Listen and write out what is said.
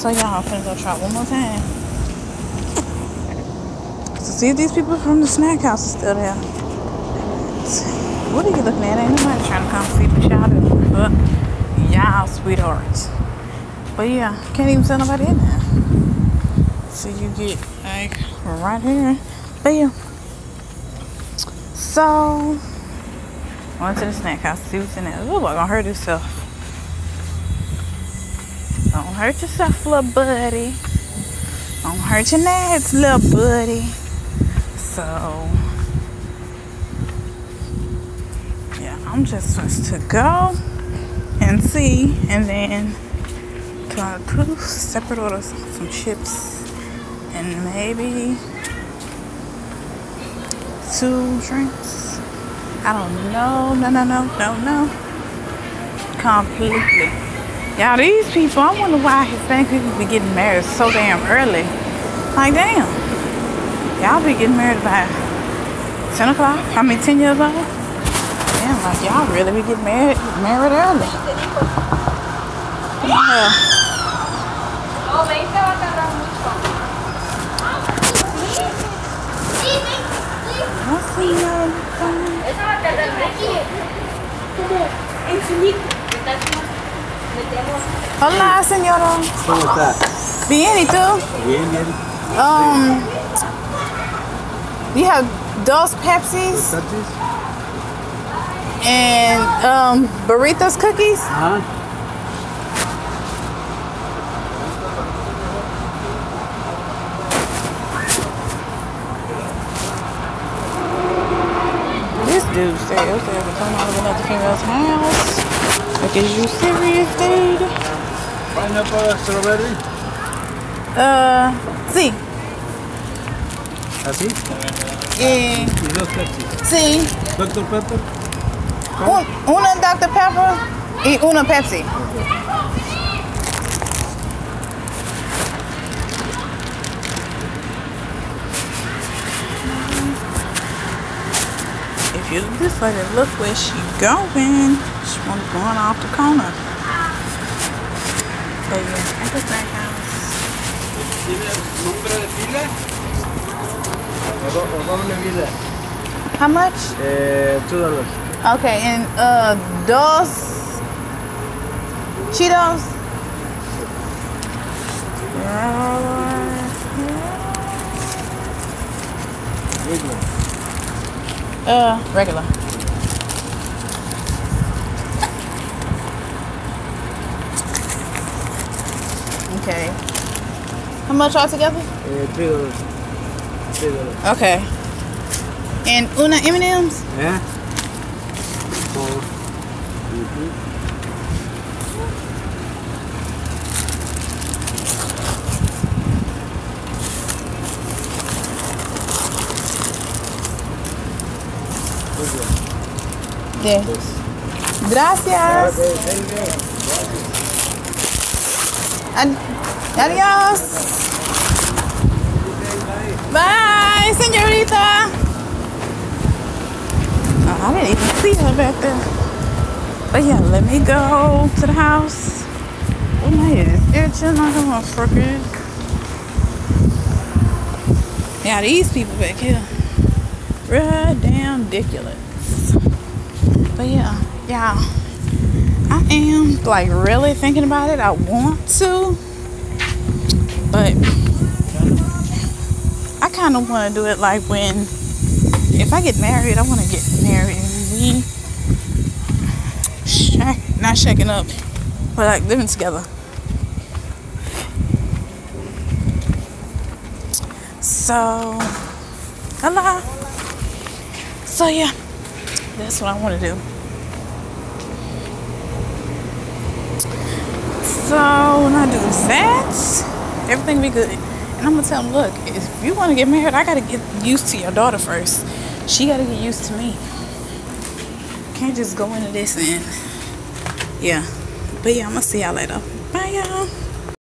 So y'all, I'm finna go try one more time. To see if these people from the snack house is still there. What are you looking at? Ain't nobody trying to come see what y'all. But y'all sweethearts. But yeah, can't even send nobody in there. So you get like right here. But yeah. So went to the snack house, see what's in there. Ooh, I gonna hurt yourself. Don't hurt yourself, little buddy. Don't hurt your nads, little buddy. So yeah, I'm just supposed to go and see and then try to separate orders, some chips and maybe two drinks. I don't know, no, no, no, no, no. Completely. Y'all, these people, I wonder why Hispanic people be getting married so damn early. Like, damn. Y'all be getting married by 10 o'clock? I mean, 10 years old? Damn, like, y'all really be getting married, married early. Yeah. Vem que ela tá dando muito fome. What's the name? Essa ela tá dando aqui. Cadê? Infinito. Hola, señora. ¿Cómo está? Bien, ¿y tú? Bien, bien. Um, you have dos Pepsis ¿Tatis? and um, burritos cookies. Ajá. This dude said it was there to come out of another female's house. Is you serious, dude? Pineapple, strawberry. Uh, sí, ¿Así? eh, Y dos Pepsi. sí. Dr. Pepper. Un, una Dr. Pepper y una Pepsi. If you just let look where she going, she wanna going off the corner. But yeah, at the back house. ¿Tiene nombre de pila? O, do, o doble vida. How much? Eh, two dollars. Okay, and uh, dos Cheetos. Big one. Uh, regular. Okay. How much altogether? Eh, three dollars. Three dollars. Okay. And una M&M's? ¿Eh? Four. Mhm. Good one. Yes. Gracias. Ad- Adios. Bye, señorita. Ah, oh, I didn't even see her back there. But yeah, let me go to the house. Oh, my head is itching like a motherfucker. Yeah, these people back here, real damn ridiculous. But yeah, yeah, I am like really thinking about it. I want to, but I kind of want to do it like when, if I get married, I want to get married and we shack, not shacking up, but like living together. So, hello. So yeah, that's what I want to do. So when I do that, everything'll be good. And I'm gonna tell them, look, if you want to get married, I gotta get used to your daughter first. She gotta get used to me. Can't just go into this and yeah. But yeah, I'm gonna see y'all later. Bye y'all.